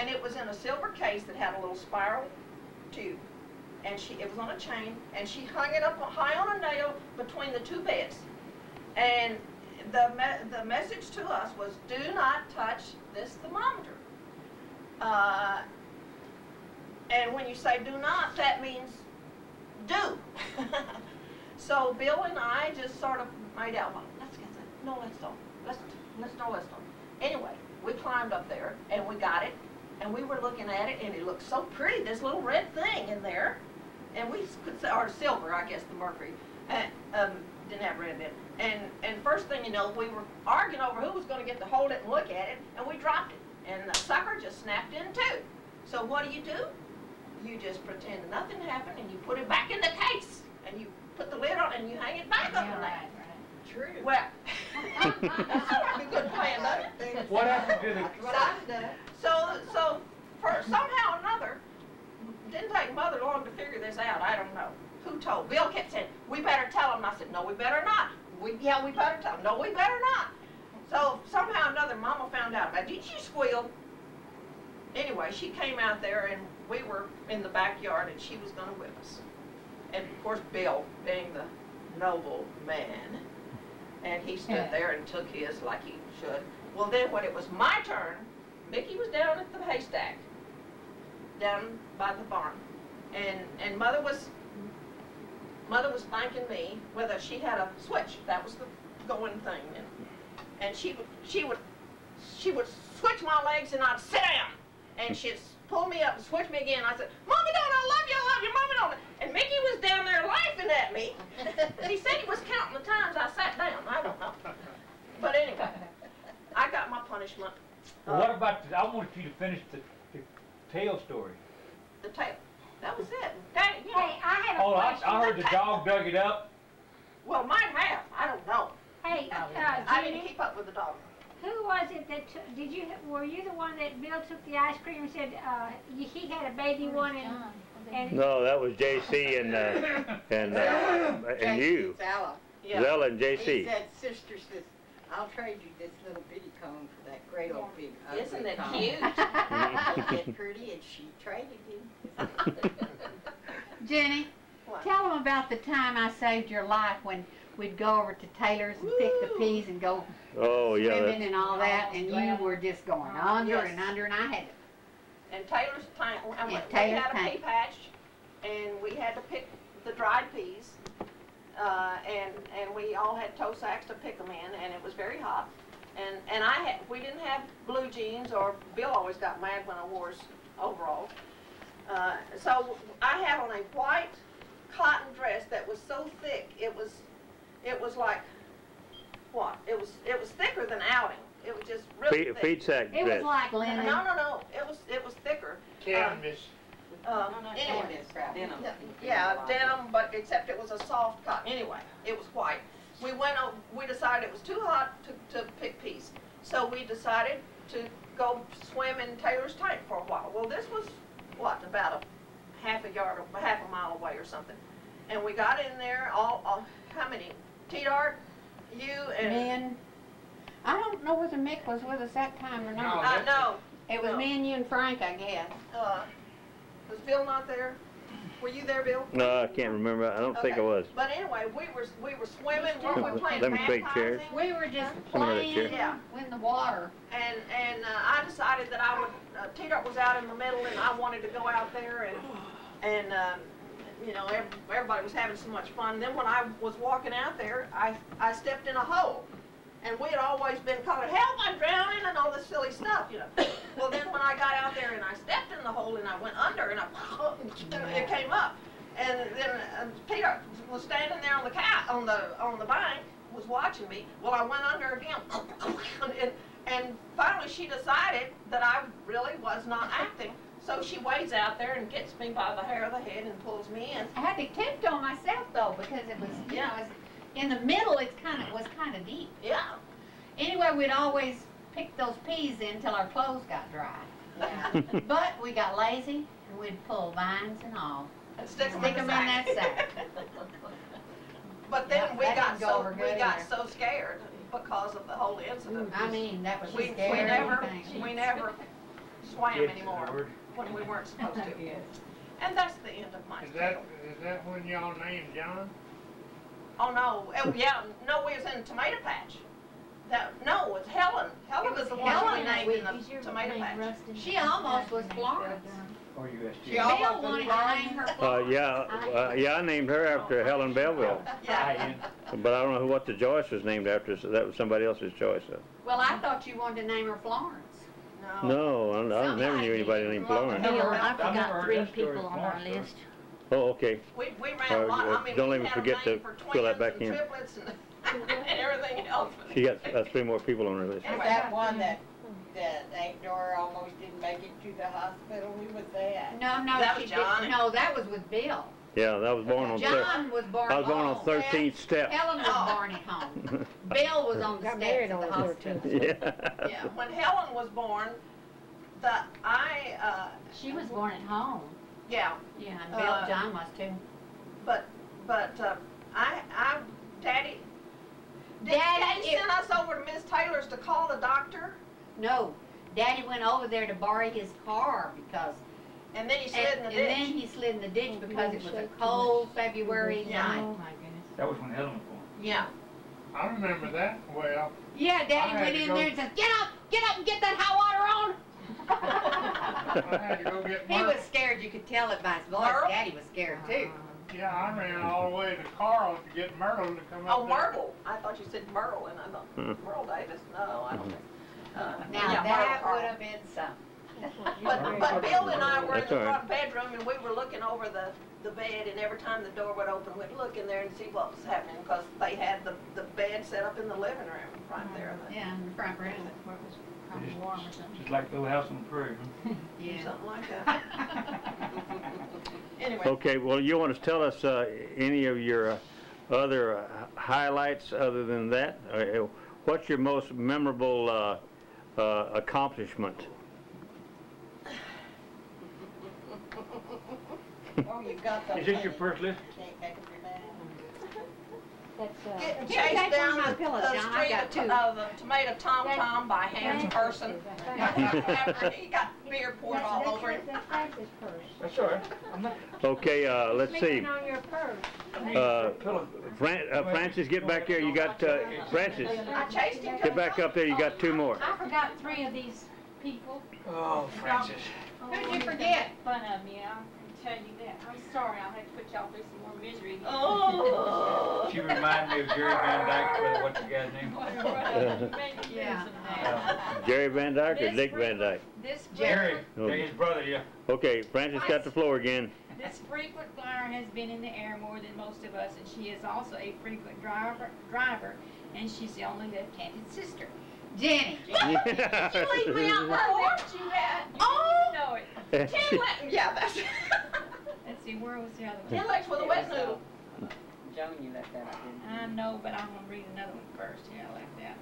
and it was in a silver case that had a little spiral tube. And she, it was on a chain, and she hung it up high on a nail between the two beds. And the me- the message to us was, do not touch this thermometer. Uh, and when you say do not, that means do. so Bill and I just sort of made out, well, let's get that. No, let's don't. Let's, let's no, let's don't. Anyway, we climbed up there and we got it and we were looking at it and it looked so pretty, this little red thing in there. And we could say, or silver, I guess, the mercury. And, um, didn't have red in it. And, and first thing you know, we were arguing over who was gonna get to hold it and look at it and we dropped it. And the sucker just snapped in two. So what do you do? You just pretend nothing happened and you put it back in the case. And you put the lid on and you hang it back up on that. True. Well, that sounds like a good plan, doesn't it? What happened to the, That's what I've. So, so, for somehow or another, didn't take mother long to figure this out, I don't know. Who told? Bill kept saying, we better tell him. I said, no, we better not. We, yeah, we better tell him. No, we better not. So somehow or another, mama found out about it. Did you squeal? Anyway, she came out there and we were in the backyard and she was gonna whip us. And of course, Bill, being the noble man, and he stood Yeah. there and took his like he should. Well, then when it was my turn, Mickey was down at the haystack, down by the barn. And, and mother was, mother was thanking me whether she had a switch, that was the going thing. And, and she would, she would, she would switch my legs and I'd sit down. And she'd pull me up and switch me again. I said, Mommy don't, I love you, I love you, Mommy don't. And Mickey was down there laughing at me. he said he was counting the times I sat down, I don't know. But anyway, I got my punishment. well, what about, the- I wanted you to finish the, the tail story. The tail. That was it. That, you know, Hey, I have a Oh, I. I heard the dog dug it up. well, might have. I don't know. Hey, uh, I didn't keep up with the dog. Who was it that, took- did you, were you the one that Bill took the ice cream and said, uh, he had a baby one and, and No, that was JC and, uh, and, uh, and you. Ella. Yeah. Zella and He JC. said, sister says, I'll trade you this little bitty cone for that great old big ugly Isn't it cone." cute? Isn't it pretty? And she traded him. Jenny, What? tell them about the time I saved your life when we'd go over to Taylor's and pick the peas and go Oh, yeah, swimming that, and all that, and you were just going under Yes. and under, and I had to And Taylor's tank, and we Yeah, we had a pea patch, and we had to pick the dried peas. Uh, and, and we all had toe sacks to pick them in, and it was very hot. And, and I had, we didn't have blue jeans, or Bill always got mad when I wore his overalls. Uh, so I had on a white cotton dress that was so thick, it was, it was like, what? It was, it was thicker than outing. It was just really feed, thick. feed sack It was dress. like linen. no, no, no. it was, it was thicker. Canvas. Uh, No, no, anyway, canvas, crap. no, yeah, denim, but except it was a soft cotton. Anyway, it was white. We went, o- we decided it was too hot to, to pick peas. So we decided to go swim in Taylor's tank for a while. Well, this was, what, about a half a yard, or half a mile away or something. And we got in there, all, all, how many? T-Dart, you and, Me I don't know whether Mick was with us that time or not. No. not. uh, no, It was no. me and you and Frank, I guess. uh, was Bill not there? Were you there, Bill? No, I can't remember. I don't think I was. But anyway, we were, we were swimming, weren't we playing Let me take chairs. We were just playing. Yeah. in the water. And, and uh, I decided that I would, uh, T-Dart was out in the middle and I wanted to go out there and, and, um, you know, everybody was having so much fun. Then when I was walking out there, I, I stepped in a hole. And we had always been called, help, I'm drowning and all this silly stuff, you know. Well, then when I got out there and I stepped in the hole and I went under and I, it came up. And then uh, Peter was standing there on the cat, on the, on the bank, was watching me. Well, I went under again. And, and finally she decided that I really was not acting. So she wades out there and gets me by the hair of the head and pulls me in. I had to tiptoe myself though, because it was, you know, it's, in the middle, it's kind of, was kind of deep. Yeah. Anyway, we'd always pick those peas in till our clothes got dry. Yeah. But we got lazy and we'd pull vines and all. And Stick in 'em the in that sack. But then Yeah, we got go so, we good got so scared because of the whole incident. I mean, that was We, the we never, we never swam Kids, anymore Lord. When we weren't supposed to. And that's the end of my story. Is that, is that when y'all named John? Oh, no, oh, yeah, no, we was in Tomato Patch. That, no, it's Helen. Helen was the one Helen we named in the Tomato Patch. She almost was Florence. Or USG. She Bill almost wanted to name her Uh, yeah, uh, yeah, I named her after Helen Belleville, Yeah, but I don't know what the Joyce was named after, so that was somebody else's choice. so. Well, I thought you wanted to name her Florence. No. No, I, I never knew anybody named Florence. never Bill, heard- I forgot three people on our list. Oh, okay. We, we ran Uh, a lot, I mean, don't we even had a forget name to for fill that twins back and in. triplets and, and everything else. She got uh, three more people on her list. Is that one that, that Aunt Dora almost didn't make it to the hospital? Who was that? No, no, That she was did, Johnny. no, that was with Bill. Yeah, that was born on, thir- John was born I was born on thirteenth step. Helen was Oh. born at home. Bill was on the Got steps married of the on hospital. Yeah. Yeah, when Helen was born, the, I, uh, She was born at home. yeah, Yeah, and Bill, Uh, John was too. but, but, uh, I, I, Daddy, did Daddy, Daddy it- send us over to Miss Taylor's to call the doctor? No, Daddy went over there to borrow his car because, And then he and, slid in the and then ditch? he slid in the ditch Oh, because it was a cold much. February Yeah. night. Oh, my goodness. That was when Helen was born. Yeah, I remember that well. Yeah, Daddy went in there and said, get up, get up and get that hot water I had to on. go get He was scared, you could tell it by his voice. Merle? Daddy was scared too. Yeah, I ran all the way to Carl to get Myrtle to come up oh, there. Myrtle, I thought you said Merle, and I thought, Hmm. Merle Davis, no, I don't think. Uh, Now, yeah, that Merle would have been something. But, but Bill and I were in That's the all right. front bedroom and we were looking over the, the bed and every time the door would open, we'd look in there and see what was happening because they had the, the bed set up in the living room right there. Yeah, in the front room. Where it was probably warm or something. Just like the Little House on the Prairie. huh? Yeah. Something like that. Anyway, Okay, well, you want to tell us uh, any of your uh, other uh, highlights other than that? Uh, What's your most memorable uh, uh, accomplishment? Oh, you got the. Is this your first list? Can't take it from that. That's, uh. getting Here, chased down of the, pillows, the John. Street got of, two. of the tomato tom tom by Hans Francis Person. is that. After he got beer poured all That's- over him. That's Francis' purse. That's all right. Okay, uh, let's see. Leaning on your purse. Uh, Fran- uh, Francis, get back here. You got, uh, Francis, I chased him. get back up there. You got two more. I forgot three of these people. Oh, Francis. Who did you forget? Fun of me, I can tell you that. I'm sorry, I'll have to put y'all through some more misery. here. Oh. She reminded me of Jerry Van Dyke, but what's the guy's name? Yeah. Uh, Jerry Van Dyke or Dick Van Dyke? This Jerry, frequent, his brother, yeah. Okay, Francis got the floor again. this frequent flyer has been in the air more than most of us, and she is also a frequent driver, driver, and she's the only left-handed sister. Jenny. Did you leave me out Oh, before? you had, you Oh. didn't it. Yeah, that's. Let's see, where was the other Ten one? legs with a wet noodle. Joan, you left that out, didn't I know, but I'm gonna read another one first, yeah, I like that.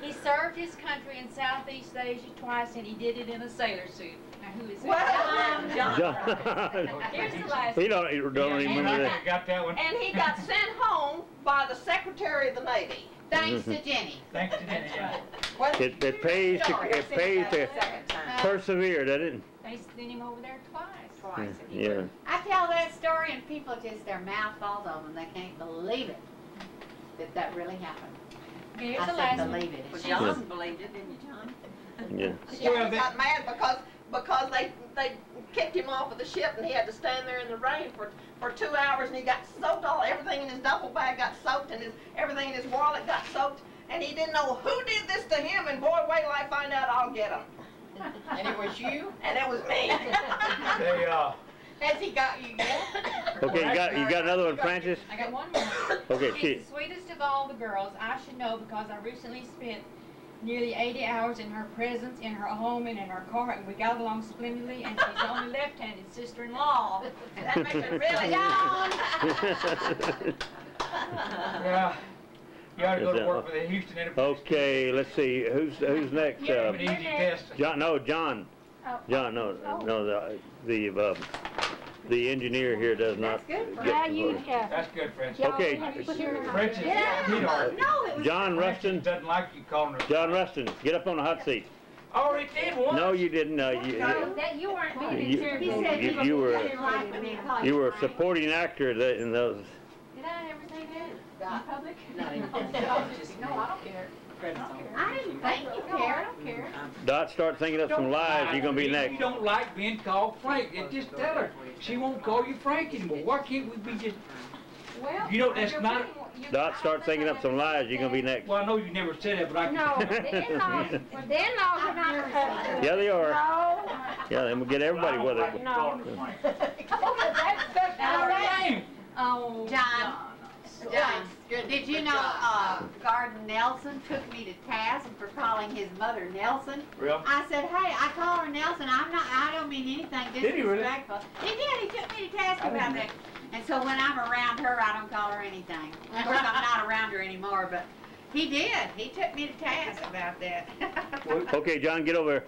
He served his country in Southeast Asia twice, and he did it in a sailor suit. Now, who is Well, that? John. John. Here's the last He don't, he don't Yeah, remember that. Got that one? And he got sent home by the Secretary of the Navy. Thanks to Jenny. Thanks to Jenny, It, it pays to, Sorry, it pays that to the Second time. persevere, doesn't it? They sent him over there twice. Twice. and he Yeah. I tell that story and people just, their mouth falls open. They can't believe it. That that really happened. Here's I the said last one. believe it. Well, She- John believed it, didn't you, John? Yeah. Yeah, Well, got mad because, because they, they kicked him off of the ship and he had to stand there in the rain for, for two hours and he got soaked all, everything in his duffel bag got soaked and his, everything in his wallet got soaked and he didn't know who did this to him and boy, wait till I find out, I'll get him. And it was you? And it was me. They, uh, Has he got you yet? Okay, you got, you got another one, Francis? I got one more. Okay, She's she, the sweetest of all the girls. I should know because I recently spent nearly 80 hours in her presence, in her home, and in her car, and we got along splendidly. And she's the only left-handed sister-in-law. That makes it really. yeah. You ought to go Is to that work one? for the Houston Enterprise. okay, let's see, who's, who's next? Give him Uh, an easy test. John, no, John, Oh, John, no, no, the, the, uh, the engineer here does not. That's good, get Yeah, the you, vote. yeah. That's good, Francis. Okay. we have to put your- Francis, Yeah. sweetheart. No, it was. John Francis Rustin, doesn't like you calling her. John Rustin, get up on the hot seat. I already did once. No, you didn't, uh, you, No, that you weren't being You- serious. He said You- you were- didn't like me calling you were a Frank. supporting actor that- in those. Did I ever say that? Not- In public? not even- No, I don't care. I didn't think you No, I don't care. Dot, start thinking up some lies, you're gonna be next. You don't like being called Frank, and just tell her. She won't call you Frank anymore. Why can't we be just, Well. You know, that's not- putting- Dot, I start thinking up some lies, you're gonna be next. well, I know you never said that, but I can. No, the in-laws, the in-laws are not responsible. Yeah, they are. No, Yeah, then we'll get everybody with it. you calling oh, her Frank. That's, that's All all right. right. Oh. John. John, Good- did you know, uh, Garden Nelson took me to task for calling his mother Nelson? Real? I said, hey, I call her Nelson, I'm not, I don't mean anything Did he really? disrespectful. He did, he took me to task about that. And so when I'm around her, I don't call her anything. Of course, I'm not around her anymore, but he did, he took me to task about that. Okay, John, get over here.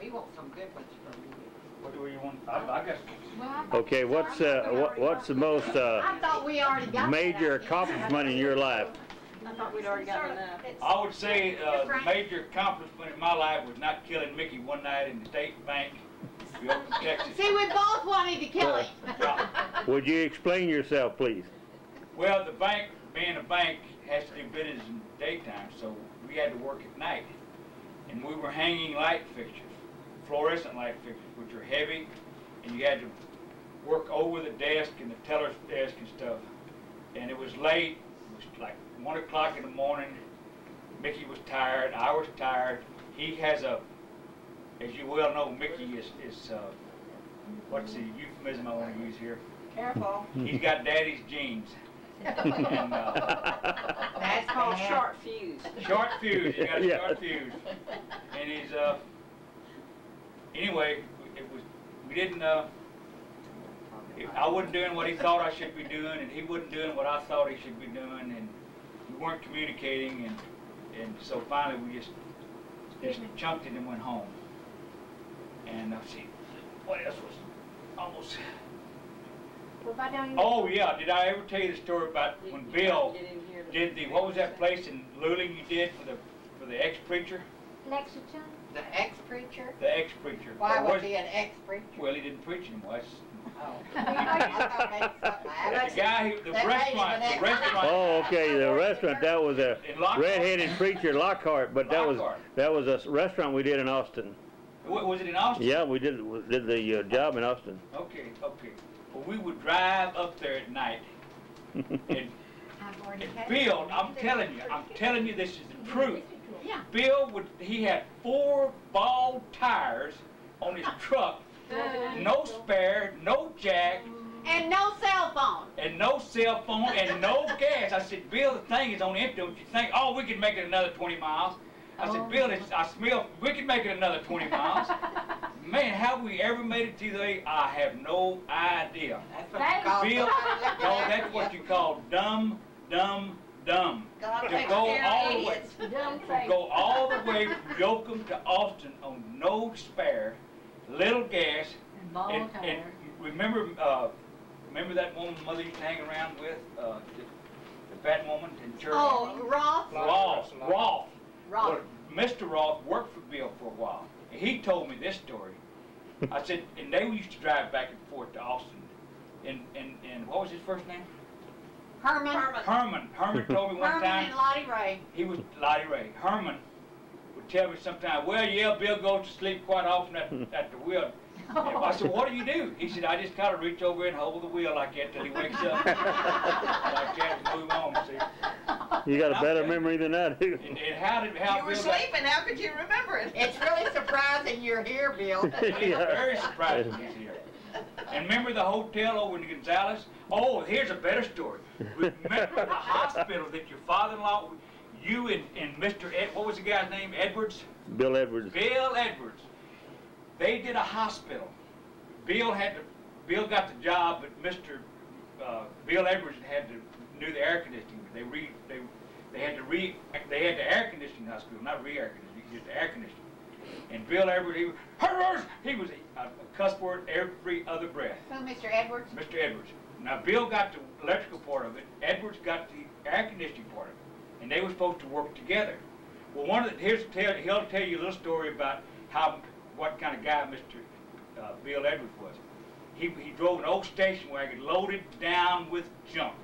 We want some good ones from you. You want? I, I guess. Okay, what's, uh, what, what's the most, uh, I thought we already got that. major accomplishment in your life? I thought we'd already got enough. I would say, uh, the major accomplishment in my life was not killing Mickey one night in the state bank, in Oakland, Texas. See, we both wanted to kill him. Would you explain yourself, please? Well, the bank, being a bank, has to do business in the daytime, so we had to work at night. And we were hanging light fixtures, fluorescent light fixtures, which are heavy, and you had to work over the desk and the teller's desk and stuff. And it was late, it was like one o'clock in the morning. Mickey was tired, I was tired. He has a, as you well know, Mickey is, is, uh, what's the euphemism I wanna use here? Careful. He's got daddy's genes. And, uh, That's Called bad. short fuse. Short fuse, you got a Yeah. short fuse. And he's, uh, anyway, it was, we didn't, uh, it- I wasn't doing what he thought I should be doing, and he wasn't doing what I thought he should be doing, and we weren't communicating, and, and so finally we just, just chunked it and went home. And, uh, see, what else was almost, what about down in? oh, yeah, did I ever tell you the story about when Bill Get in here to- did the, what was that place in Luling you did for the, for the ex-preacher? Lexington? The ex-preacher? The ex-preacher. Why Or was he an ex-preacher? Well, he didn't preach anymore. That's, Oh. I thought maybe something happened. the guy, who- the That restaurant, the restaurant. Oh, okay, the restaurant, that was a In red-headed preacher, Lockhart, but that was, Lockhart. that was a s- restaurant we did in Austin. Wa- Was it in Austin? Yeah, we did, did the uh, job in Austin. Okay, okay. Well, we would drive up there at night and, I've and had Bill. I'm telling you, I'm telling you this is the truth. Yeah. Bill would, he had four bald tires on his ah. truck, uh-huh. no spare, no jack, And no cell phone. and no cell phone and no gas. I said, Bill, the thing is on empty. Don't you think? Oh, we could make it another 20 miles. I said, oh. Bill, it's, I smell. We could make it another 20 miles. Man, have we ever made it to the? I have no idea. That's what you call Bill, no, that's what you call dumb, dumb, dumb. God To go all the way, to go all the way from Yoakum to Austin on no spare, little gas, And and, and remember, uh, remember that woman mother used to hang around with, uh, the, the fat woman in church? Oh, Roth? Roth, Roth. Roth. Well, Mr. Roth worked for Bill for a while, and he told me this story. I said, and they used to drive back and forth to Austin. And, and, and what was his first name? Herman. Herman. Herman told me one Herman time, and Lottie Ray. he was Lottie Ray. Herman would tell me sometime, well, yeah, Bill goes to sleep quite often at, at the wheel. And I said, what do you do? He said, I just kind of reach over and hold the wheel like that till he wakes up. like that and move on, see? You got a better memory than I do. And, and how did, how You were Bill got- sleeping, how could you remember it? It's really surprising you're here, Bill. It's very surprising he's here. And remember the hotel over in Gonzales? Oh, here's a better story. Remember the hospital that your father-in-law, you and, and Mr. Ed, what was the guy's name? Edwards? Bill Edwards. Bill Edwards. They did a hospital. Bill had to, Bill got the job, but Mr. Uh, Bill Edwards had to do the air conditioning. They re, they, they had to re, they had the air conditioning hospital, not re-air conditioning, just the air conditioning. And Bill Edwards, he was, "Edwards!" he was a, a cuss word every other breath. Who, Mr. Edwards? Mr. Edwards. Now, Bill got the electrical part of it, Edwards got the air conditioning part of it, and they were supposed to work together. Well, one of the, here's, tell, he'll tell you a little story about how, what kind of guy Mr. Uh, Bill Edwards was. He, he drove an old station wagon loaded down with junk.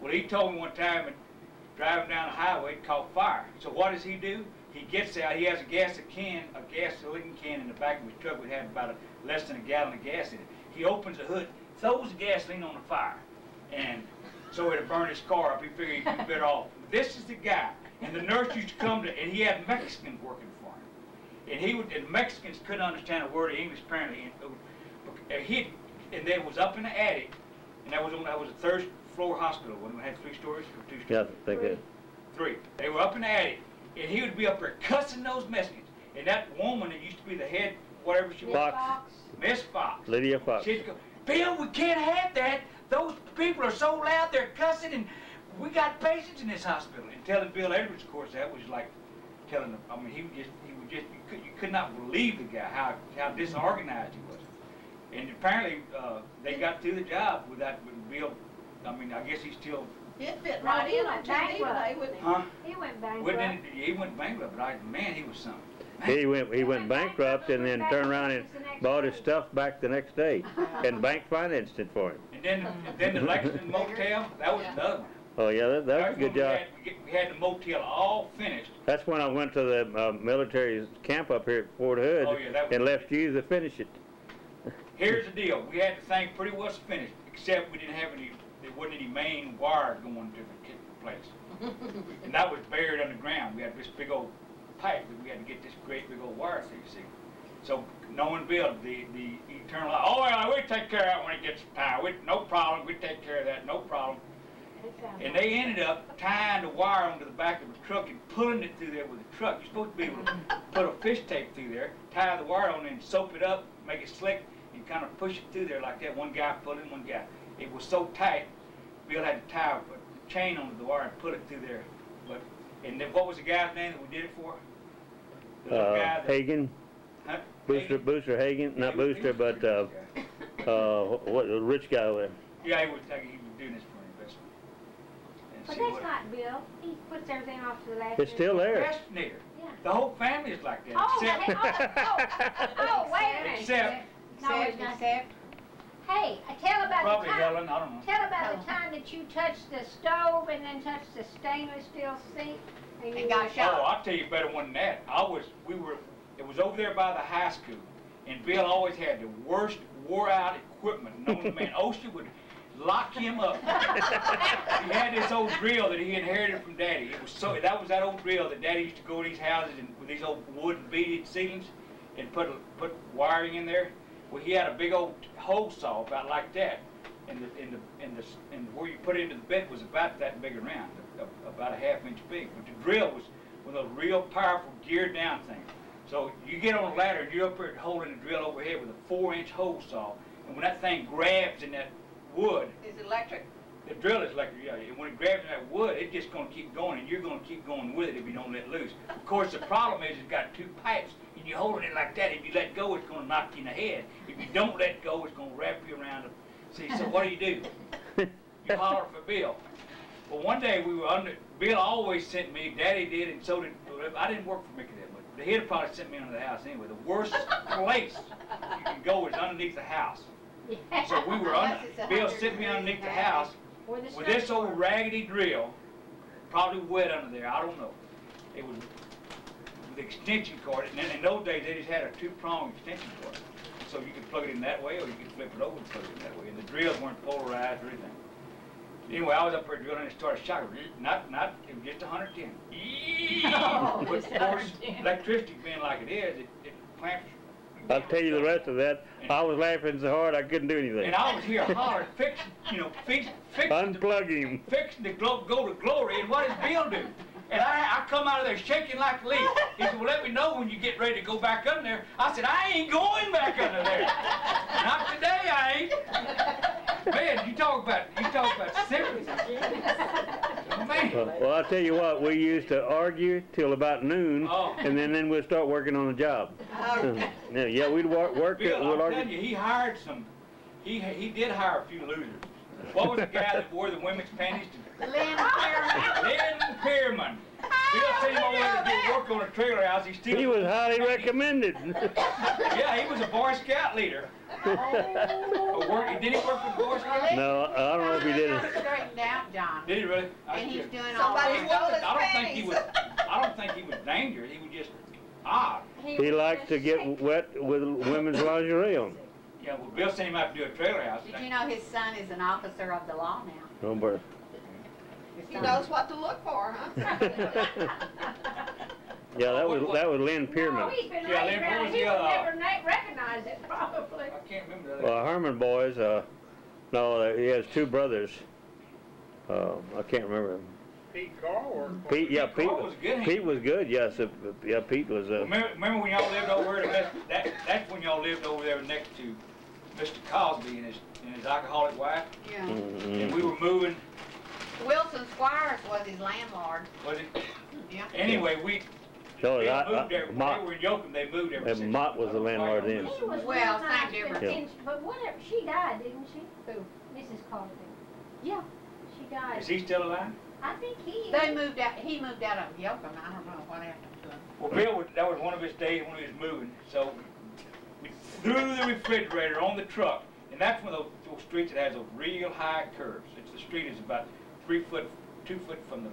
Well, he told me one time, driving down the highway, it caught fire. So what does he do? He gets out, he has a gas can, a gasoline can in the back of his truck, which had about a, less than a gallon of gas in it. He opens the hood, throws the gasoline on the fire, and so it'll burn his car up. He figured he'd be better off. This is the guy, and the nurse used to come to, and he had Mexicans working for him. And he would, and Mexicans couldn't understand a word of English apparently. And, uh, he, and they was up in the attic, and that was on, that was a third floor hospital when we had three stories or two stories. Yeah, I think that. Three. They were up in the attic, and he would be up there cussing those Mexicans. And that woman that used to be the head, whatever she was, Fox, Miss Fox. Lydia Fox. She'd go, Bill, we can't have that. Those people are so loud, they're cussing, and we got patients in this hospital. And telling Bill Edwards, of course, that was like telling him. I mean, he would just, he would just, you could, you could not believe the guy how how disorganized he was. And apparently, uh, they got through the job without. With Bill, I mean, I guess he's still. He'd fit right in on went TV bankrupt. today, wouldn't he? Huh? He went Wouldn't bankrupt. it, he went bankrupt, but I, man, he was something. He went, he went bankrupt and then turned around and bought his stuff back the next day and bank financed it for him. And then, and then the Lexington Motel, that was another one. Oh, yeah, that, that was a good when we job. had- We had the motel all finished. That's when I went to the, uh, military camp up here at Fort Hood Oh, yeah, and left you to finish it. Here's the deal, we had the thing pretty well finished, except we didn't have any, there wasn't any main wire going to the place. And that was buried underground, we had this big old pipe, that we had to get this great big old wire through, you see. So, knowing Bill, the, the eternal, oh, yeah, we take care of that when it gets time, we, no problem, we take care of that, no problem. And they ended up tying the wire onto the back of the truck and pulling it through there with the truck. You're supposed to be able to put a fish tape through there, tie the wire on it and soap it up, make it slick, and kind of push it through there like that. One guy pulling, one guy. It was so tight, Bill had to tie a chain onto the wire and put it through there. But, and then what was the guy's name that we did it for? Uh, guy that- Hagan, huh? Booster, Hagen? Booster Hagan, not He was- he Booster, was but, uh, pretty good guy. uh, what, the rich guy with there. Yeah, he was, he was doing this for an investment. And But that's what- not Bill. He puts everything off to the last. It's still there. Procrastinator. Yeah. The whole family is like that, Oh, except, hey, oh, oh, oh, wait a minute. except, No, it's Except, not. except, Hey, tell about probably the time. Helen, I don't know. Tell about the time that you touched the stove and then touched the stainless steel sink. And you got were- shot. Oh, I'll tell you better one than that. I was, we were, it was over there by the high school, and Bill always had the worst wore-out equipment known to man. OSHA would lock him up. He had this old drill that he inherited from Daddy. It was so, that was that old drill that Daddy used to go to these houses and with these old wooden beaded ceilings and put, put wiring in there. Well, he had a big old hole saw about like that, and the, and the, and the, and where you put it into the bed was about that big around, about a half inch big. But the drill was one of those real powerful geared down things. So you get on a ladder and you're up there holding the drill overhead with a four inch hole saw, and when that thing grabs in that wood, It's electric. the drill is like, yeah, and when it grabs in that wood, it's just gonna keep going, and you're gonna keep going with it if you don't let loose. Of course, the problem is it's got two pipes, and you're holding it like that. If you let go, it's gonna knock you in the head. If you don't let go, it's gonna wrap you around. The, see, so what do you do? You holler for Bill. Well, one day we were under. Bill always sent me. Daddy did, and so did. I didn't work for Mickey he'd have probably sent me under the house anyway. The worst place you can go is underneath the house. So we were under. Unless it's a Bill sent me underneath the house with this old raggedy drill, probably wet under there, I don't know. It was with extension cord, and in those days, they just had a two-prong extension cord. So you could plug it in that way, or you could flip it over and plug it in that way, and the drills weren't polarized or anything. Anyway, I was up there drilling and it started shocking, not, not, it was just hundred ten. Oh, But just of course, electricity being like it is, it, it clamps. I'll tell you the rest of that. I was laughing so hard I couldn't do anything. And I was here hollering, fixing, you know, fix, fixing. the- Unplug him. fixing to glo- go to glory, and what does Bill do? And I, I come out of there shaking like a leaf. He said, well, let me know when you get ready to go back under there. I said, I ain't going back under there. Not today, I ain't. Man, you talk about, you talk about serious. Well, Man. well, I'll tell you what, we used to argue till about noon, Oh. and then, then we'd start working on the job. Yeah, yeah, we'd work, work, it, Bill, we'd I'm telling argue. you, he hired some, he, he did hire a few losers. What was the guy that wore the women's panties? Lynn Fairman. Lynn Pearman. Bill sent him over there to do work on a trailer house, he still. He was highly recommended. Yeah, he was a Boy Scout leader. Oh. Or work, did he work with Boy Scouts? No, I don't know if he did Got. Straightened out, John. Did he really? I And he's should- doing all Somebody He that. wasn't, I don't think he was, I don't think he was dangerous, he was just odd. He liked to get wet with women's lingerie on. Yeah, well, Bill sent him out to do a trailer house. Did you know his son is an officer of the law now? Oh, but His He knows what to look for, huh? Yeah, that was, that was Lynn No, Pierman. he's been Yeah, Lynn, what around, he the, would never na- recognize it probably. I can't remember the other. Well, Herman boys, uh, no, uh, he has two brothers. Uh, I can't remember. Pete Carr worked for Pete, yeah, Pete Pete, was good. Pete was good, yes, uh, yeah, Pete was, uh, Remember, remember when y'all lived over there, that, that, that's when y'all lived over there next to Mr. Cosby and his, and his alcoholic wife? Yeah. Mm -hmm. And we were moving, Wilson Squires was his landlord. was it? Yeah. Anyway, we, so they I, moved there, I, they Mott, were in Yoakum, they moved there. and Mott was the landlord then. He was Well, real nice, same but, but whatever, she died, didn't she? Who? Mrs. Carter. Yeah, she died. Is he still alive? I think he is. They moved out, he moved out of Yoakum. I don't know what happened to him. Well, Bill, was- that was one of his days when he was moving, so we threw the refrigerator on the truck, and that's one of those, those streets that has those real high curves. It's, the street is about three foot, two foot from the,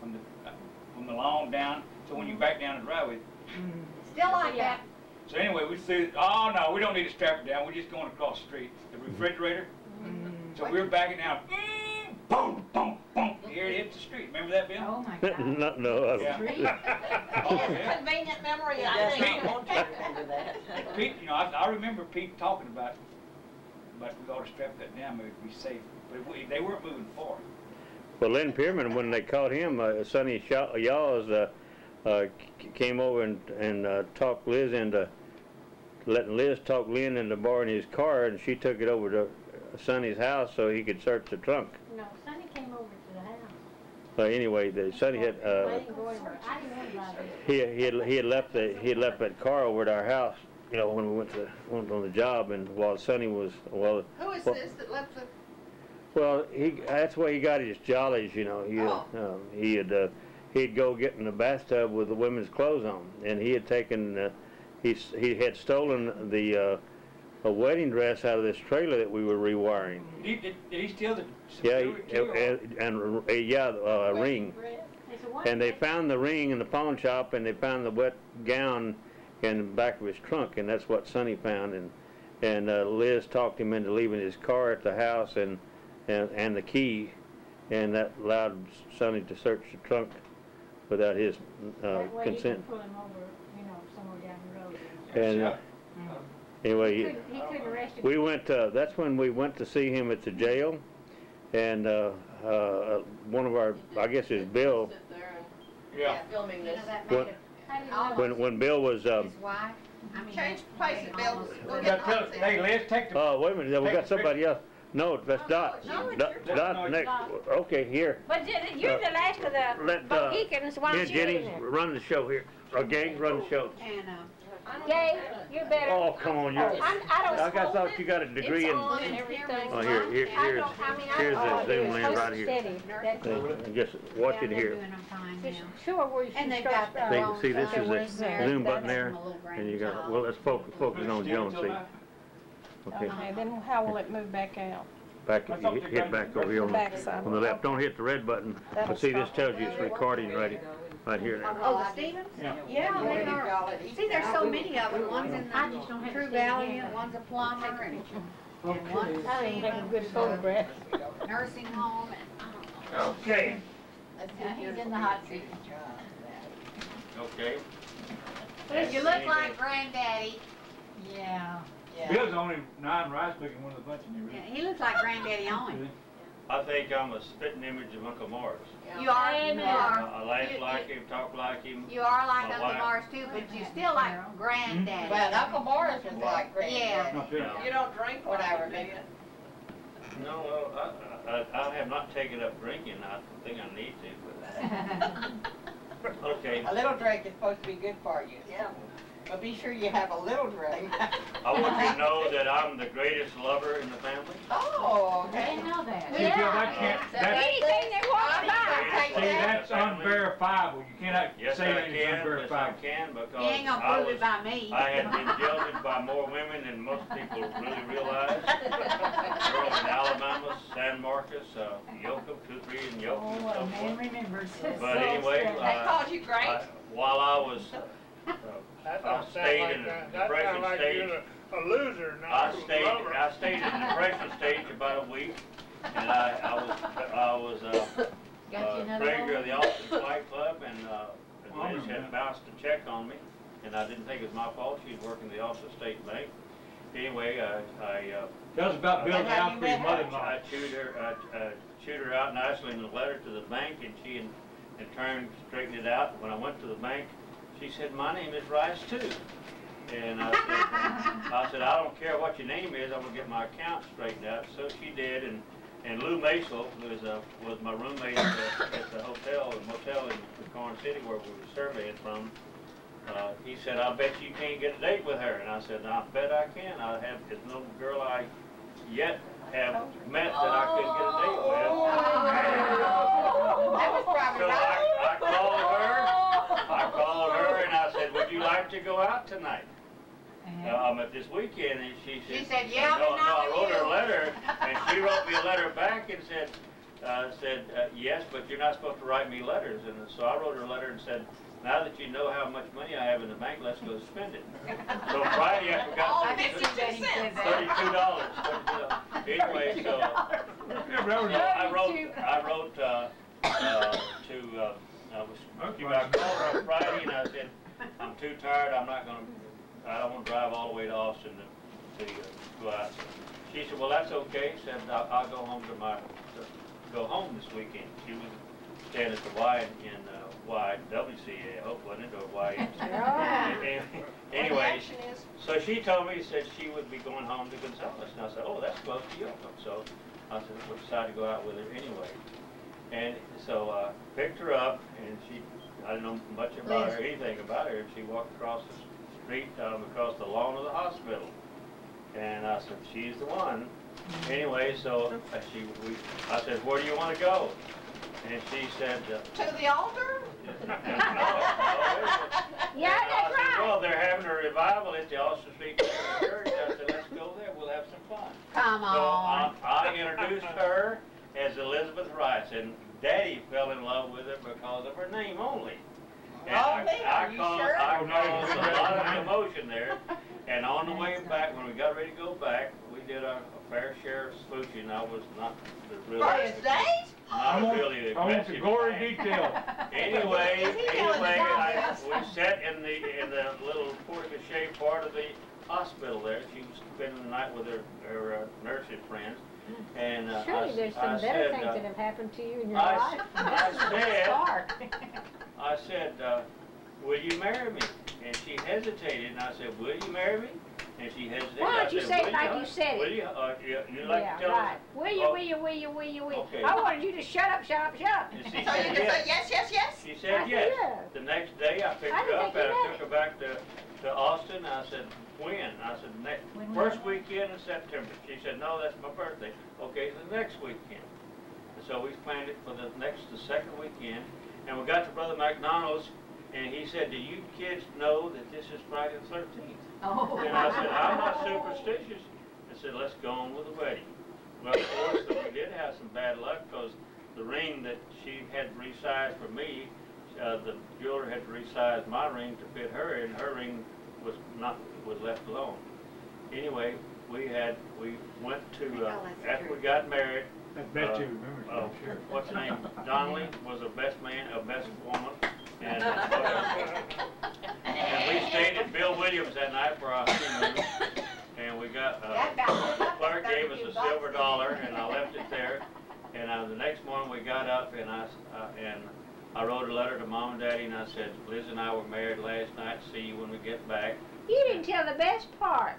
from the, uh, from the lawn down, so when you mm-hmm. back down the driveway. Mm-hmm. Still like Yeah. that. So anyway, we threw, oh no, we don't need to strap it down, we're just going across the street, the mm-hmm. refrigerator. So we're backing down, boom, boom, boom, here it hits the street, remember that, Bill? Oh my God. No, no, I Yeah. don't. Oh, yeah. Convenient memory, He I does think. not want to remember that. Pete, you know, I, I remember Pete talking about, but we ought to strap that down, maybe it'd be safe. But we, they weren't moving far. Well, Lynn Pierman, when they caught him, uh, Sonny Shaw- Yaws, uh, uh, came over and, and, uh, talked Liz into, letting Liz talk Lynn into borrowing his car, and she took it over to Sonny's house so he could search the trunk. No, Sonny came over to the house. But anyway, the, Sonny had, uh, didn't go over, I didn't know about it. he, he had, he had left the, he had left that car over at our house, you know, when we went to, went on the job, and while Sonny was, well, Who is Well- this that left the, Well, he, that's where he got his jollies, you know. He, Oh. um, he had, uh, he'd go get in the bathtub with the women's clothes on, and he had taken uh, he he had stolen the, uh, a wedding dress out of this trailer that we were rewiring. Did he, did, did he steal the? Yeah, security he- and, and, uh, yeah, uh, a ring. It's a one- And they found the ring in the pawn shop, and they found the wet gown in the back of his trunk, and that's what Sonny found. And and uh, Liz talked him into leaving his car at the house and and and the key, and that allowed Sonny to search the trunk without his uh, That way you can consent. pull him over, you know, somewhere down the road. And uh, anyway, He he- couldn't, he couldn't arrest him. we went. Uh, that's when we went to see him at the jail, and uh, uh, one of our, I guess it was Bill. sit there and, Yeah. filming You this? know, that made What? it, How do you know? When when Bill was. Um, his wife, I mean. Change places, they Bill. almost- Go Yeah, get tell, hey, Liz, take the, Oh, wait a minute, we got the somebody else. No, that's Dot. no, it's Dot, your- Dot next, it's okay, here. But you- you're the last of the Let, uh, Mohicans, why Here, don't you Jenny, run the show here. Or gang, run the show. And, uh, Gay, you're better. Oh, come on, you're, I'm, I don't. I got, thought you got a degree in, on everything. oh, here, here, here's, don't, I mean, I. here's the Zoom is link post right here. steady. Uh, just watch yeah, it here. Sure, them fine Just now. show her where she And they've got See, see, this is where's the? Zoom button there, from a little and you got, well, let's focus, focus on Jones, see. Okay, Okay, then how will it move back out? back, you hit- hit back over here on the, Backside. on the left, don't hit the red button. But see, this tells you it's recording ready, right here now. Oh, the Stevens? Yeah. Yeah, they are. See, there's so many of them. One's in I just don't have the True stand Valley, and one's a plumber, and, and one's I didn't take a good Stevens, photograph. nursing home, and, I don't know. Okay. He's in the hot seat. Okay. You look like granddaddy. Yeah. Bill's only nine rice looking one of the bunch in Yeah, here, he looks like granddaddy Owen. I think I'm a spitting image of Uncle Morris. You are, you Amen. are. laugh You- like him, talk like him. You are like Uncle wife. Morris too, but you still like mm-hmm. granddaddy. But Uncle Morris was like Yeah. granddaddy. really. You don't drink Whatever, whatever, do you? No, well, I, I, I have not taken up drinking, I think I need to, but, okay. A little drink is supposed to be good for you. Yeah. But be sure you have a little drink. I want you to know that I'm the greatest lover in the family. Oh, I okay. didn't know that. See, Bill, that can't, that's, Anything that walks I'm by. gonna take see, that's unverifiable. You cannot Yes, say I that it's can, yes, I can, because You ain't gonna I prove was, it by me. I had been jilted by more women than most people really realize. Girls in Alabama, San Marcos, uh, Yoakum, Kukri, and Yoakum, and so forth. remembers. But anyway, They called you great? I- while I was, uh, That I don't stayed sound in like the that. That depression sound like stage. you're a a loser, I not a stayed, lover. I stayed in the depression stage about a week, and I, I was, I was, uh, Got uh, treasurer of the Austin Fight Club, and, uh, Well, Liz had bounced a check on me, and I didn't think it was my fault, she was working the Austin State Bank. Anyway, I, I, uh, Tell us about Bill And how down you for your mother-in-law. I chewed her, I, uh, chewed her out nicely in a letter to the bank, and she in, in turn straightened it out. When I went to the bank, she said, my name is Rice too. And I said, I said, I don't care what your name is, I'm gonna get my account straightened out. So she did, and, and Lou Maisel, who is, uh, was my roommate at the, at the hotel, the motel in the Corn City where we were surveying from, uh, he said, I bet you can't get a date with her. And I said, I bet I can. I have, there's no girl I yet have met that I couldn't get a date with. Probably So. I, I called her, I called her and I said, would you like to go out tonight? Um, at this weekend, and she said. She said, "Yeah, no, but no, not I with wrote her a letter, and she wrote me a letter back and said, uh, said, uh, yes, but you're not supposed to write me letters. And so I wrote her a letter and said, now that you know how much money I have in the bank, let's go spend it. So Friday, I forgot. I bet you bet he said that. Thirty-two dollars, Anyway, so, Yeah, but that was- so I wrote, I wrote, uh, uh, to, uh, I was, I called her on Friday and I said, I'm too tired, I'm not gonna, I don't wanna drive all the way to Austin to, to uh, go out. She said, well, that's okay, said, I'll, I'll go home to my, to go home this weekend. She was staying at the Y in, uh, YWCA, I hope, wasn't it, or Y? Anyway, so she told me, said she would be going home to Gonzales, and I said, oh, that's close to Yoakum, so I said, we decided to go out with her anyway. And so I picked her up, and she, I didn't know much about her, anything about her, and she walked across the street, um, across the lawn of the hospital. And I said, she's the one. Anyway, so uh, she, we, I said, where do you wanna go? And she said, uh, to the altar? no, no, Yeah, I that's said, right. well, they're having a revival at the Austin Street Church. I said, let's go there, we'll have some fun. Come So I, on. I introduced her as Elizabeth Rice, and Daddy fell in love with her because of her name only. And I- Really? I Are you caused- sure? I caused a lot of commotion there, and on the way back, when we got ready to go back, we did a a fair share of smooching. I was not the really. First date? I Not want, really I want the aggressive. gory man. detail. Anyway, Is he telling anyway, I, we sat in the, in the little porte-cochere part of the hospital there. She was spending the night with her, her uh, nursing friends. And, uh, Surely s- there's I some better said, things uh, that have happened to you in your I life. I said-. I said, uh, will you marry me? And she hesitated, and I said, will you marry me? And she hesitated. Why don't you say it like you said it?" Will you, uh, you, you like Yeah, to tell right. us? Will you, Oh. will you, will you, will you, will you? Okay. I wanted you to shut up, shut up, shut up. And she So you said can say yes. yes, yes, yes? She said said yes. yes. The next day, I picked I her up and I meant took her back to, to Austin. I said, when? I said, next, first weekend in September. She said, no, that's my birthday. Okay, the next weekend. And so we planned it for the next, the second weekend. And we got to Brother McDonald's and he said, do you kids know that this is Friday the thirteenth? Oh. And I said, I'm not superstitious. I said, let's go on with the wedding. Well, of course, we did have some bad luck because the ring that she had resized for me, uh, the jeweler had resized my ring to fit her and her ring was not, was left alone. Anyway, we had, we went to, uh, after we got married, I bet you remember, uh, I'm sure. what's her name? Donnelly was a best man, a best woman. And, stayed at Bill Williams that night for our honeymoon. And we got, uh, clerk gave us a silver dollar and I left it there. And, uh, the next morning we got up and I, uh, and I wrote a letter to mom and daddy and I said, Liz and I were married last night, see you when we get back. You didn't tell the best part.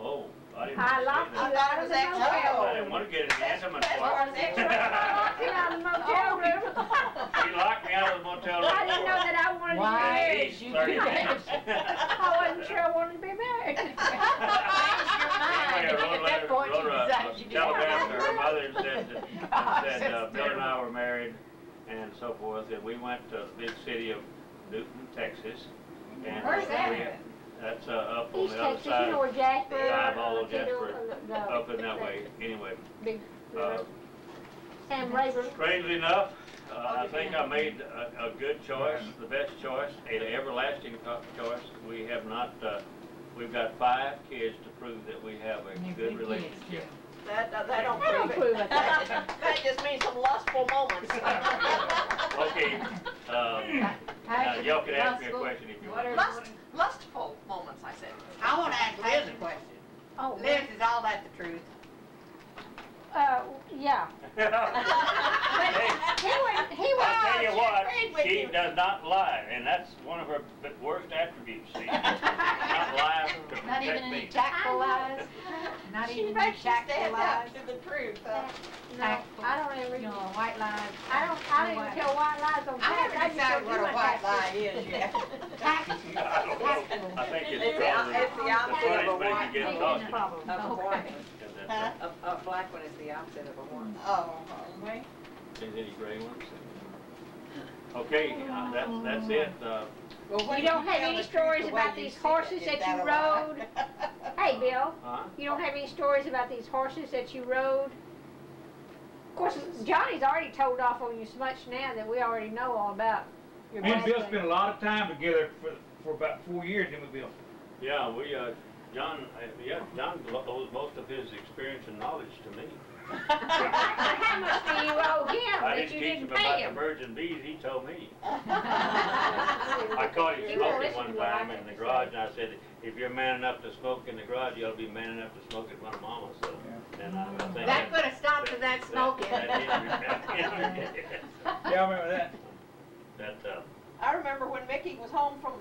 Oh, I locked you out of the motel. I didn't want to get an intimate part. Locked you out of the motel room. She locked me out of the motel room. I didn't know that I wanted to be married. Why did you do that? I wasn't sure I wanted to be married. Change your mind. Anyway, I wrote a letter, telegram her mother and said, and said uh, Bill and I were married and so forth. And we went to the big city of Newton, Texas. Where's that? That's, uh, up on East the other Texas, you side, know where Jasper. Five all uh, Tito, Jasper, uh, the- up in that way, anyway. Big, Uh, Sam Rayburn. Strangely enough, uh, I think I made a, a good choice, the best choice, an everlasting choice. We have not, uh, we've got five kids to prove that we have a good relationship. That, that- that don't That don't prove it. prove it. That that just means some lustful moments. Okay, um, now uh, y'all can ask me a question if you want. Lust, lustful moments, I said. I wanna ask Liz a question. Oh, Liz, is all that the truth? Uh, yeah. He went, he I'll tell you she what, she you. does not lie, and that's one of her worst attributes, see? Not lie to Not even any me. tactful lies? Not She even any makes tactful lies? up to the truth, huh? no, I don't ever, You know, white lies? I don't, I don't even tell white lies on I haven't decided what a white lie is yet. I don't know. I think it's It's the- it's the the opposite of a white you get Taking tossed. the problem. Of a white, And Huh? a, a black one is the opposite of a white. Oh, okay. it. Is any gray ones? Okay, uh, that's, that's it. Uh, Well, You don't you have any stories about these horses that that you rode? Hey, Bill, huh? you don't have any stories about these horses that you rode? Of course, Johnny's already told off on you so much now that we already know all about your Me and Bill spent a lot of time together for, for about four years, didn't we, Bill? Yeah, we, uh, John, uh, yeah, John owes most of his experience and knowledge to me. How much do you owe him I that didn't you teach him didn't about pay the him? birds and bees, he told me. I caught him You won't smoking listen one to what I time have in the to garage, and I said, if you're man enough to smoke in the garage, you ought to be man enough to smoke in front of mama, so. And I I think. That put a stop to that smoking. that- that- Yeah, I remember that. That, uh, I remember when Mickey was home from,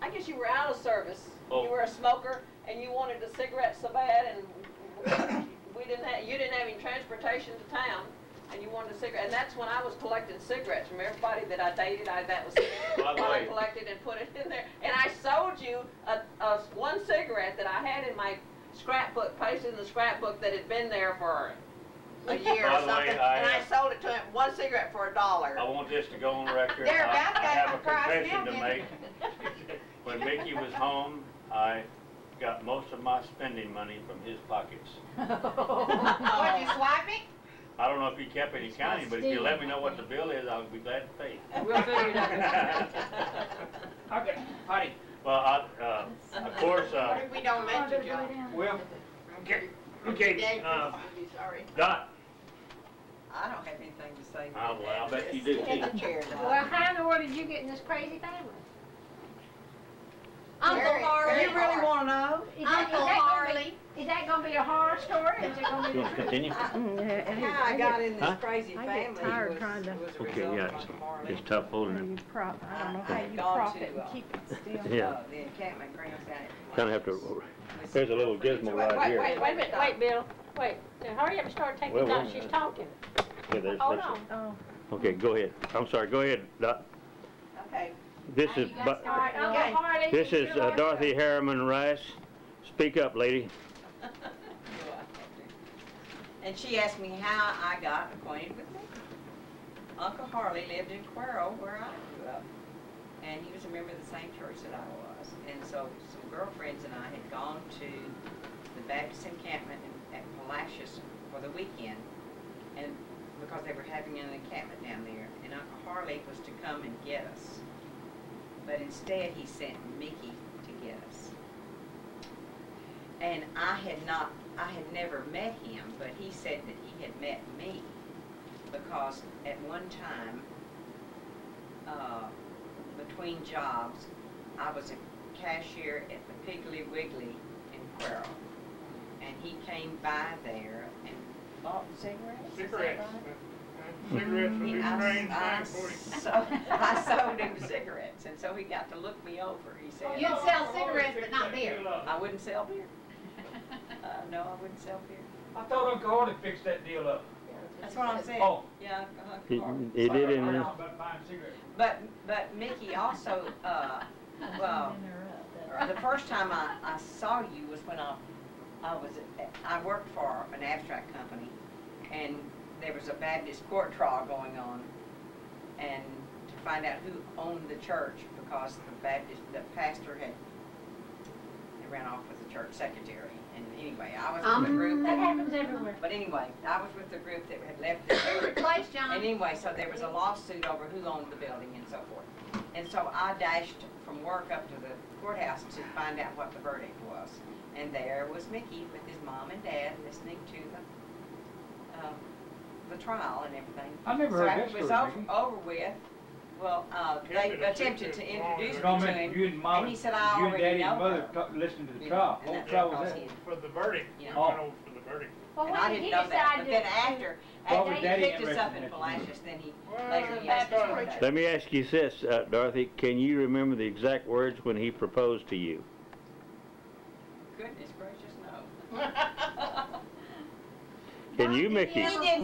I guess you were out of service. Oh. You were a smoker and you wanted a cigarette so bad and we didn't have, you didn't have any transportation to town and you wanted a cigarette. And that's when I was collecting cigarettes from everybody that I dated. I, that was what I collected and put it in there. And I sold you a, a, one cigarette that I had in my scrapbook, pasted in the scrapbook that had been there for a year or the way, something. I, And I sold it to him, one cigarette for a dollar. I want this to go on record. They're I- I have a confession to make. When Mickey was home, I got most of my spending money from his pockets. Would you swipe it? I don't know if he kept any counting, but if you let me know what the bill is, I'll be glad to pay. We'll figure it out. Okay, Heidi, Well, I, uh, of course, uh, What if we don't let you, Joe? well, okay, okay, uh, Sorry. Dot, I don't have anything to say. uh, well, I bet you do Take too. the chair. Well, how in the world did you get in this crazy family? Uncle Very- Harley. very You really wanna know? Is that, is Uncle that gonna Harley. be, is that gonna be a horror story is it gonna be? You want to continue? How I got in Huh? this crazy I family get tired was, trying to- was a Okay, yeah, of it's- Uncle Marley. It's tough holding it. you prop, I don't know how I've you prop to, it and uh, keep it still. Yeah, Uh, the encampment grounds down at. kind of have to, there's a little gizmo right wait, here. wait, Wait a minute, wait, Bill, wait, Now hurry up and start taking Well, notes, she's talking. Okay, there's- Hold there's- on. Oh, Okay, go ahead. I'm sorry, go ahead, Dot. Okay. This is. This is uh, Dorothy Harriman Rice. Speak up, lady. And she asked me how I got acquainted with Mickey. Uncle Harley lived in Cuero where I grew up. And he was a member of the same church that I was. And so some girlfriends and I had gone to the Baptist encampment in- at Palacios for the weekend. And because they were having an encampment down there. And Uncle Harley was to come and get us. But instead he sent Mickey to get us. And I had not, I had never met him, but he said that he had met me because at one time, uh, between jobs, I was a cashier at the Piggly Wiggly in Cuero. And he came by there and bought cigarettes, Cigarettes. right? Cigarettes would He- be I, strange I, thing so, I sold him cigarettes, and so he got to look me over, he said. You'd sell cigarettes, but not beer. I wouldn't sell beer. Uh, no, I wouldn't sell beer. I thought Uncle Harley fixed that deal up. That's what I'm saying. Oh. Yeah, He, he did in I'm there. talking about buying cigarettes. But, but Mickey also, uh, well, the first time I, I saw you was when I, I was, at- I worked for an abstract company, and there was a Baptist court trial going on, and to find out who owned the church, because the Baptist, the pastor had, he ran off with the church secretary, and anyway, I was with the group That that, happens everywhere. but anyway, I was with the group that had left the. Place, John. And anyway, so there was a lawsuit over who owned the building and so forth. And so I dashed from work up to the courthouse to find out what the verdict was. And there was Mickey with his mom and dad listening to the, um, the trial and everything. I never So heard after that it was story, over, over with, well, uh, they Attempted to attempted fix to it. introduce me Don't to mean him. you and mom, and he you said, "I and already daddy and know mother her." ta- listening to the You trial. know, and What that's trial was because that? he For the verdict, Yeah. we Oh. over for the verdict. Well, And I when did didn't he know that, decide but to? then after, Why after was he Daddy picked us up interested in in that? Palacios, then he, Well, later he asked us started- about it. Let me ask you this, uh, Dorothy, can you remember the exact words when he proposed to you? Goodness gracious, no. Can you, Mickey? He didn't